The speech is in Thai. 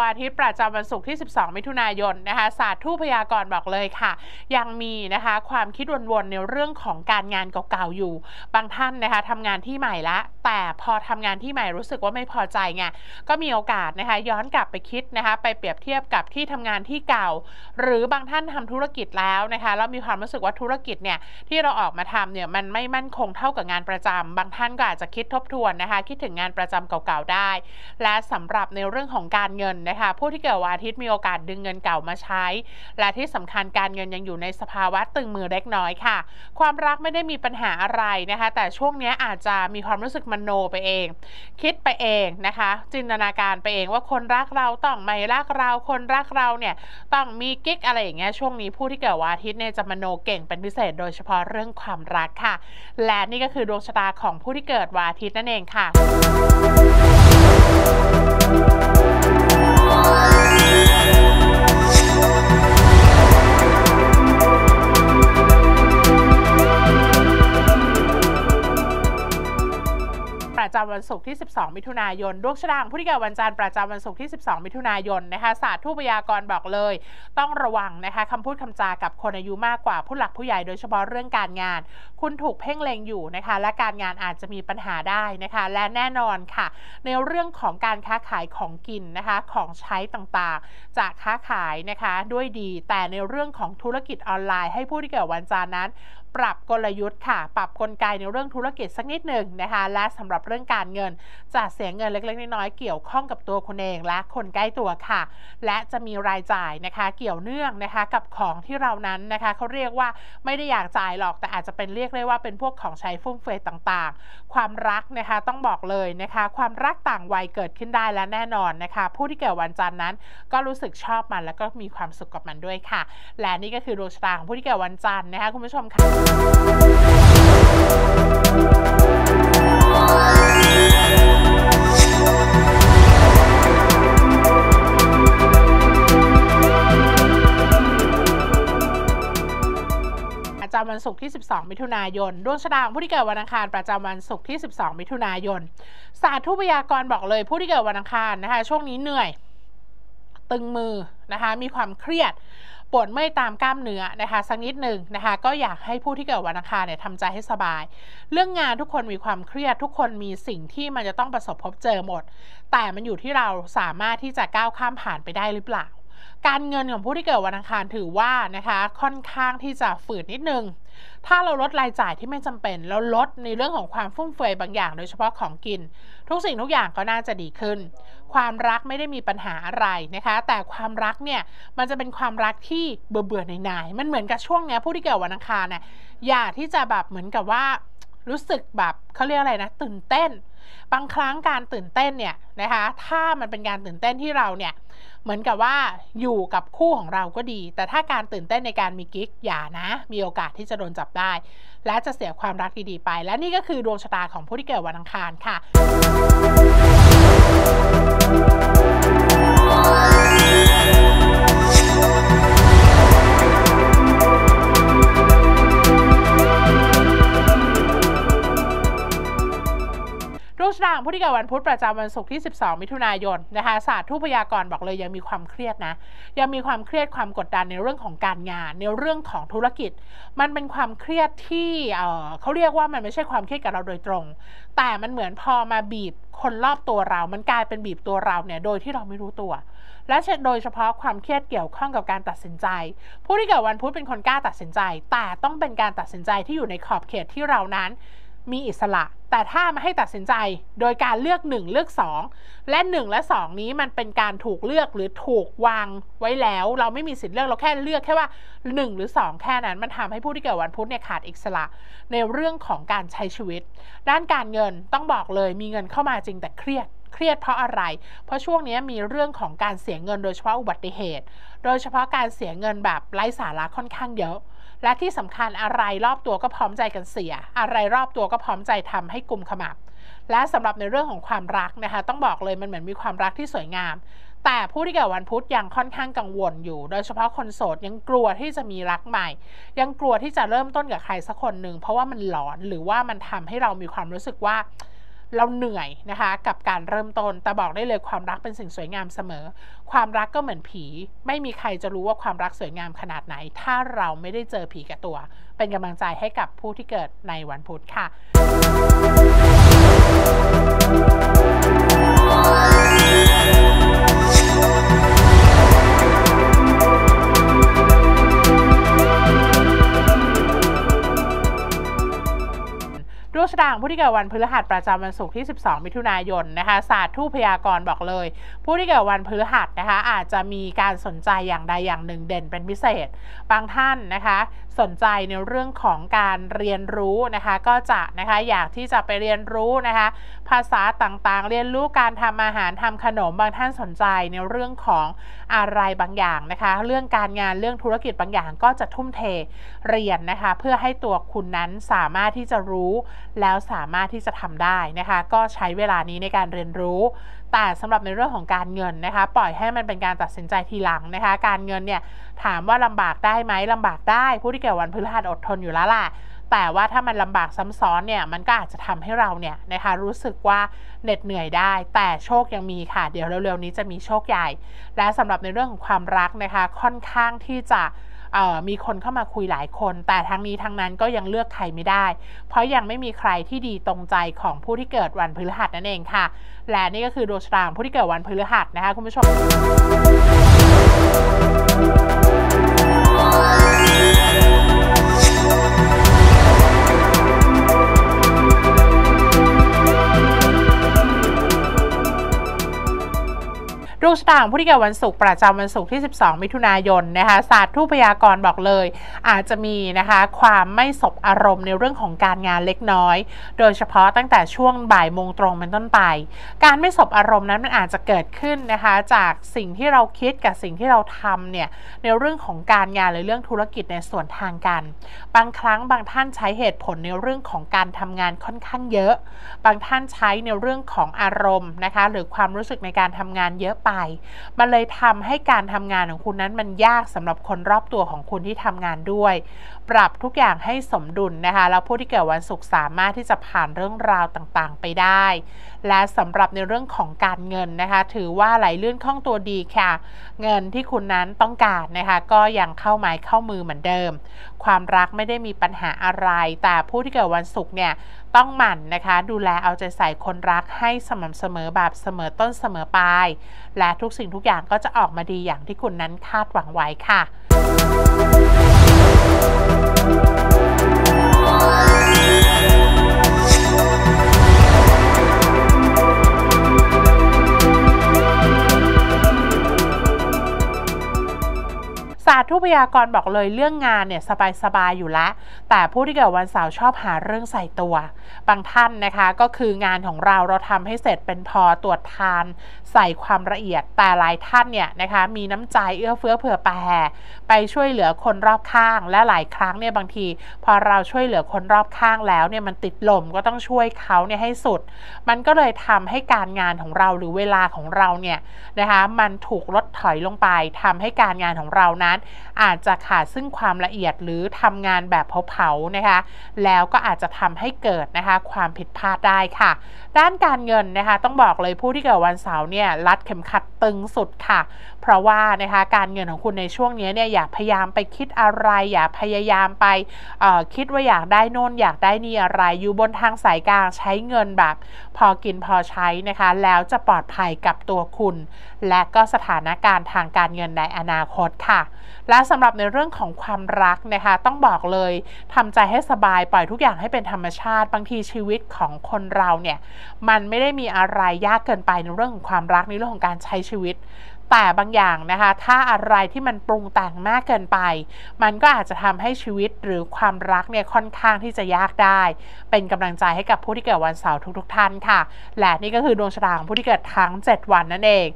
วันอาทิตย์ประจำวันศุกร์ที่ 12 มิถุนายนนะคะศาสตร์ทูพยากรณ์บอกเลยค่ะ ยังมีนะคะความคิดวนๆในเรื่องของการงานเก่าๆอยู่ บางท่านนะคะทำงานที่ใหม่ละ แต่พอทำงานที่ใหม่รู้สึกว่าไม่พอใจไงก็มีโอกาสนะคะย้อนกลับไปคิดนะคะไปเปรียบเทียบกับที่ทำงานที่เก่า หรือบางท่านทำธุรกิจแล้วนะคะแล้วมีความรู้สึกว่าธุรกิจเนี่ยที่เราออกมาทำเนี่ยมันไม่มั่นคงเท่ากับงานประจำบางท่านก็อาจจะคิดทบทวนนะคะคิดถึงงานประจำเก่าๆได้ และสำหรับในเรื่องของการเงินนะคะผู้ที่เกิดวันอาทิตย์มีโอกาสดึงเงินเก่ามาใช้ และที่สำคัญการเงินยังอยู่ในสภาวะตึงมือเล็กน้อยค่ะ ความรักไม่ได้มีปัญหาอะไรนะคะ แต่ช่วงนี้อาจจะมีความรู้สึกมโนไปเอง คิดไปเองนะคะ จินตนาการไปเองว่าคนรักเราต้องไม่รักเราคนรักเราเนี่ยต้องมีกิ๊กอะไรอย่างเงี้ยช่วงนี้ผู้ที่เกิดวันอาทิตย์เนี่ยจะมโนเก่งเป็นพิเศษ โดยเฉพาะเรื่องความรักค่ะ และนี่ก็คือดวงชะตาของผู้ที่เกิดวันอาทิตย์นั่นเองค่ะ วันศุกร์ที่ 12 มิถุนายน ดวงชะตาของผู้ที่เกิดวันจันทร์ประจำวันศุกร์ที่ 12 มิถุนายนนะคะศาสตร์ทูปพยากรณ์บอกเลย ต้องระวังนะคะคำพูดคำจากับคนอายุมากกว่าผู้หลักผู้ใหญ่โดยเฉพาะเรื่องการงาน คุณถูกเพ่งเล็งอยู่นะคะ และการงานอาจจะมีปัญหาได้นะคะ และแน่นอนค่ะ ในเรื่องของการค้าขายของกินนะคะของใช้ต่างๆ จะค้าขายนะคะด้วยดี แต่ในเรื่องของธุรกิจออนไลน์ ให้ผู้ที่เกิดวันจันทร์นั้น ปรับกลยุทธ์ค่ะ ปรับกลไกในเรื่องธุรกิจสักนิดหนึ่งนะคะ และสำหรับเรื่องการเงินจะเสียเงินเล็กๆน้อยๆเกี่ยวข้องกับตัวคุณเองและคนใกล้ตัวค่ะ และจะมีรายจ่ายนะคะเกี่ยวเนื่องนะคะกับของที่เรานั้นนะคะเขาเรียกว่าไม่ได้อยากจ่ายหรอกแต่อาจจะเป็นเรียกได้ว่าเป็นพวกของใช้ฟุ่มเฟือยต่างๆ ความรักนะคะต้องบอกเลยนะคะ ความรักต่างวัยเกิดขึ้นได้และแน่นอนนะคะ ผู้ที่เกิดวันจันทร์นั้น ก็รู้สึกชอบมันแล้วก็มีความสุขกับมันด้วยค่ะ และนี่ก็คือดวงชะตาของผู้ที่เกิดวันจันทร์นะคะคุณผู้ชมค่ะประจำวันศุกร์ที่ 12 มิถุนายน ดวงชะตาของผู้ที่เกิดวันอังคาร ประจำวันศุกร์ที่ 12 มิถุนายน ศาสตร์ทุพยากรบอกเลยผู้ที่เกิดวันอังคารนะคะ ช่วงนี้เหนื่อย ตึงมือนะคะ มีความเครียด ปวดเมื่อยตามกล้ามเนื้อนะคะสักนิดหนึ่งนะคะก็อยากให้ผู้ที่เกิดวันอังคารเนี่ยทำใจให้สบาย เรื่องงานทุกคนมีความเครียดทุกคนมีสิ่งที่มันจะต้องประสบพบเจอหมด แต่มันอยู่ที่เราสามารถที่จะก้าวข้ามผ่านไปได้หรือเปล่า การเงินของผู้ที่เกิดวันอังคารถือว่านะคะค่อนข้างที่จะฝืดนิดนึง ถ้าเราลดรายจ่ายที่ไม่จำเป็นแล้วลดในเรื่องของความฟุ่มเฟือยบางอย่าง โดยเฉพาะของกิน ทุกสิ่งทุกอย่างก็น่าจะดีขึ้น ความรักไม่ได้มีปัญหาอะไรนะคะ แต่ความรักเนี่ยมันจะเป็นความรักที่เบื่อเบื่อในายมันเหมือนกับช่วงเนี้ยผู้ที่เกิดวันอังคารเนี่ยอยากที่จะแบบเหมือนกับว่ารู้สึกแบบเขาเรียกอะไรนะ ตื่นเต้น บางครั้งการตื่นเต้นเนี่ยนะคะถ้ามันเป็นการตื่นเต้นที่เราเนี่ยเหมือนกับว่าอยู่กับคู่ของเราก็ดี แต่ถ้าการตื่นเต้นในการมีกิ๊กอย่านะ มีโอกาสที่จะโดนจับได้ และจะเสียความรักดีๆไป และนี่ก็คือดวงชะตาของผู้ที่เกิดวันอังคารค่ะ ผู้ที่เกิดวันพุธประจำวันศุกร์ที่ 12 มิถุนายนนะคะศาสตร์ทูพยากรณ์บอกเลยยังมีความเครียดนะ ยังมีความเครียดความกดดันในเรื่องของการงาน ในเรื่องของธุรกิจ มันเป็นความเครียดที่เออเขาเรียกว่ามันไม่ใช่ความเครียดกับเราโดยตรง แต่มันเหมือนพอมาบีบคนรอบตัวเรา มันกลายเป็นบีบตัวเราเนี่ยโดยที่เราไม่รู้ตัวและโดยเฉพาะความเครียดเกี่ยวข้องกับการตัดสินใจ ผู้ที่เกิดวันพุธเป็นคนกล้าตัดสินใจ แต่ต้องเป็นการตัดสินใจที่อยู่ในขอบเขตที่เรานั้น มีอิสระ แต่ถ้ามาให้ตัดสินใจโดยการเลือก 1 เลือก 2 และ 1 และ 2 นี้มันเป็นการถูกเลือกหรือถูกวางไว้แล้ว เราไม่มีสิทธิ์เลือกเราแค่เลือกแค่ว่า 1 หรือ 2 แค่นั้นมันทำให้ผู้ที่เกิดวันพุธเนี่ยขาดอิสระ ในเรื่องของการใช้ชีวิต ด้านการเงินต้องบอกเลยมีเงินเข้ามาจริงแต่เครียดเครียดเพราะอะไร เพราะช่วงนี้มีเรื่องของการเสียเงินโดยเฉพาะอุบัติเหตุ โดยเฉพาะการเสียเงินแบบไร้สาระค่อนข้างเยอะ และที่สำคัญอะไรรอบตัวก็พร้อมใจกันเสีย อะไรรอบตัวก็พร้อมใจทำให้กลุ่มขมับ และสำหรับในเรื่องของความรักนะคะ ต้องบอกเลยมันเหมือนมีความรักที่สวยงาม แต่ผู้ที่เกิดวันพุธยังค่อนข้างกังวลอยู่ โดยเฉพาะคนโสดยังกลัวที่จะมีรักใหม่ ยังกลัวที่จะเริ่มต้นกับใครสักคนหนึ่งเพราะว่ามันหลอนหรือว่ามันทำให้เรามีความรู้สึกว่า เราเหนื่อยนะคะกับการเริ่มต้น แต่บอกได้เลยความรักเป็นสิ่งสวยงามเสมอ ความรักก็เหมือนผี ไม่มีใครจะรู้ว่าความรักสวยงามขนาดไหน ถ้าเราไม่ได้เจอผีกับตัว เป็นกำลังใจให้กับผู้ที่เกิดในวันพุธค่ะ วงชะตาของผู้ที่เกิดวันพฤหัสประจำวันศุกร์ที่ 12 มิถุนายนนะคะศาสตร์ทูพยากรณ์บอกเลย ผู้ที่เกิดวันพฤหัสนะคะอาจจะมีการสนใจอย่างใดอย่างหนึ่งเด่นเป็นพิเศษ บางท่านนะคะสนใจในเรื่องของการเรียนรู้นะคะก็จะนะคะอยากที่จะไปเรียนรู้นะคะภาษาต่างๆ เรียนรู้การทำอาหารทำขนมบางท่านสนใจในเรื่องของอะไรบางอย่างนะคะเรื่องการงานเรื่องธุรกิจบางอย่างก็จะทุ่มเทเรียนนะคะเพื่อให้ตัวคุณนั้นสามารถที่จะรู้แล้วสามารถที่จะทำได้นะคะ ก็ใช้เวลานี้ในการเรียนรู้ แต่สำหรับในเรื่องของการเงินนะคะ ปล่อยให้มันเป็นการตัดสินใจทีหลังนะคะ การเงินเนี่ยถามว่าลำบากได้ไหมลำบากได้ ผู้ที่เกิดวันพฤหัสอดทนอยู่แล้วล่ะแต่ว่าถ้ามันลำบากซ้ำซ้อนเนี่ยมันก็อาจจะทำให้เราเนี่ยนะคะรู้สึกว่าเหน็ดเหนื่อยได้ แต่โชคยังมีค่ะ เดี๋ยวเร็วๆนี้จะมีโชคใหญ่ และสำหรับในเรื่องของความรักนะคะ ค่อนข้างที่จะ มีคนเข้ามาคุยหลายคน แต่ทั้งนี้ทั้งนั้นก็ยังเลือกใครไม่ได้ เพราะยังไม่มีใครที่ดีตรงใจของผู้ที่เกิดวันพฤหัสนั่นเองค่ะ และนี่ก็คือดวงชะตาผู้ที่เกิดวันพฤหัสนะคะคุณผู้ชม ดวงชะตาของผู้ที่เกิดวันศุกร์ประจำวันศุกร์ที่ 12 มิถุนายนนะคะศาสตร์ทูพยากรณ์บอกเลย อาจจะมีนะคะความไม่สบอารมณ์ในเรื่องของการงานเล็กน้อย โดยเฉพาะตั้งแต่ช่วงบ่ายโมงตรงเป็นต้นไป การไม่สบอารมณ์นั้นมันอาจจะเกิดขึ้นนะคะจากสิ่งที่เราคิดกับสิ่งที่เราทำเนี่ยในเรื่องของการงานหรือเรื่องธุรกิจในส่วนทางกัน บางครั้งบางท่านใช้เหตุผลในเรื่องของการทำงานค่อนข้างเยอะ บางท่านใช้ในเรื่องของอารมณ์นะคะหรือความรู้สึกในการทำงานเยอะไปมันเลยทำให้การทำงานของคุณนั้นมันยากสำหรับคนรอบตัวของคุณที่ทำงานด้วย ปรับทุกอย่างให้สมดุลนะคะ แล้วผู้ที่เกิดวันศุกร์สามารถที่จะผ่านเรื่องราวต่างๆ ไปได้ และสำหรับในเรื่องของการเงินนะคะ ถือว่าไหลลื่นคล่องตัวดีค่ะ เงินที่คุณนั้นต้องการนะคะ ก็ยังเข้าไม้เข้ามือเหมือนเดิม ความรักไม่ได้มีปัญหาอะไร แต่ผู้ที่เกิดวันศุกร์เนี่ยต้องหมั่นนะคะ ดูแลเอาใจใส่คนรักให้สม่ำเสมอแบบเสมอต้นเสมอปลายและทุกสิ่งทุกอย่างก็จะออกมาดีอย่างที่คุณนั้นคาดหวังไว้ค่ะ Thank you. ทุพยากรบอกเลยเรื่องงานเนี่ยสบายๆอยู่แล้วแต่ผู้ที่เกิดวันเสาร์ชอบหาเรื่องใส่ตัว บางท่านนะคะก็คืองานของเราเราทำให้เสร็จเป็นพอตรวจทาน ใส่ความละเอียด แต่หลายท่านเนี่ยนะคะมีน้ำใจเอื้อเฟื้อเผื่อแผ่ไปช่วยเหลือคนรอบข้าง และหลายครั้งเนี่ยบางที พอเราช่วยเหลือคนรอบข้างแล้วเนี่ยมันติดลมก็ต้องช่วยเขาเนี่ยให้สุด มันก็เลยทำให้การงานของเราหรือเวลาของเราเนี่ยนะคะมันถูกลดถอยลงไปทำให้การงานของเรานั้นอาจจะขาดซึ่งความละเอียดหรือทำงานแบบเผาๆนะคะ แล้วก็อาจจะทำให้เกิดนะคะความผิดพลาดได้ค่ะ ด้านการเงินนะคะ ต้องบอกเลยผู้ที่เกิดวันเสาร์เนี่ยรัดเข็มขัดตึงสุดค่ะ เพราะว่านะคะการเงินของคุณในช่วงนี้เนี่ยอย่าพยายามไปคิดอะไร อย่าพยายามไปคิดว่าอยากได้โน่นอยากได้นี่อะไรอยู่บนทางสายกลางใช้เงินแบบ พอกินพอใช้นะคะ แล้วจะปลอดภัยกับตัวคุณ และก็สถานการณ์ทางการเงินในอนาคตค่ะและสำหรับในเรื่องของความรักนะคะต้องบอกเลยทำใจให้สบายปล่อยทุกอย่างให้เป็นธรรมชาติ บางทีชีวิตของคนเราเนี่ยมันไม่ได้มีอะไรยากเกินไปในเรื่องของความรักในเรื่องของการใช้ชีวิตแต่บางอย่างนะคะ ถ้าอะไรที่มันปรุงแต่งมากเกินไป มันก็อาจจะทำให้ชีวิตหรือความรักเนี่ยค่อนข้างที่จะยากได้ เป็นกำลังใจให้กับผู้ที่เกิดวันเสาร์ทุกๆท่านค่ะ และนี่ก็คือดวงชะตาของผู้ที่เกิดทั้ง 7 วันนั่นเอง